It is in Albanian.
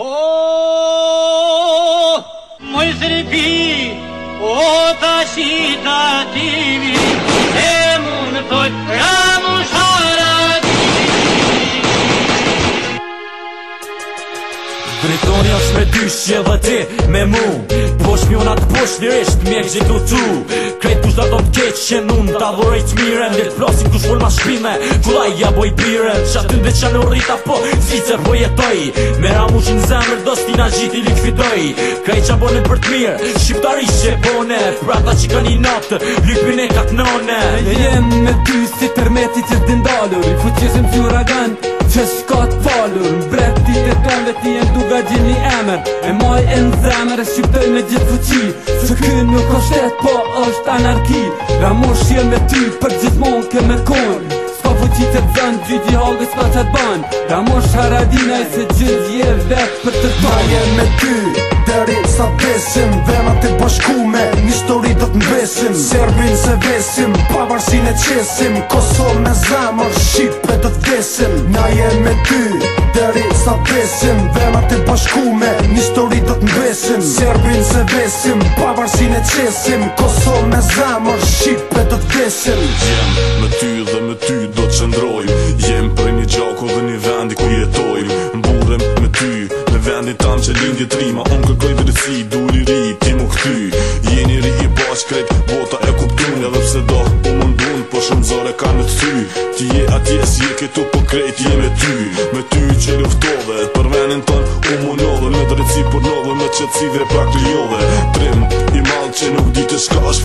Oh, moj Srbiji, o taši da ti Në tonë me dy shqe dhe ti me mu Po shpionat po shlirisht me gjithu tu Kretë kush do të keq që në Ta vorejt mire Ndje të plasin kush vol ma shpime Kulla ja boj pire Qa të dhe qa në rrita po Si po jetoj Me ramu që në zemër Do s'ti na gjithi li këfitoj qa bo për të mirë Shqiptari që e bone Pra ta që ka një natë Lypin e ka të nëne Me jem me dy si tërmetit që dëndalur Fuqesim që uragan Që të tonë dhe zemër E maj e në zemër e shqiptoj me gjithë fuqi Që kë nuk o shtetë po është anarki Ra mosh jem me ty për gjithë mund ke me kon Ska fuqi të zënë, gjithi gjithë i hagë s'ka që të ban Ra mosh haradina e se gjithë jem vetë për të të të të me ty, të s'a të të të bashku besim Serbin se besim, pavarësin e qesim Kosovë me zemër, Shqipe të thesim Na jem me ty, deri sa besim Vema të bashku me, një stori të të mbesim Serbin se besim, pavarësin e qesim Kosovë me zemër, Shqipe të thesim Jem me ty dhe me ty do të qëndroj Jem për një gjako dhe një vendi ku jetoj Mburem me ty, në vendi tam që lindje trima Unë kërkoj të rësi, duri ri, ti mu këty as krejt bota e kuptun edhe pse do u po mundun po shumë zore kam në të ty ti je atje si e këtu po krejt je me ty me ty që luftove për venin ton u munove me drejtësi për nove me qëtësi dhe pra kryove trim i malë që nuk di të shkash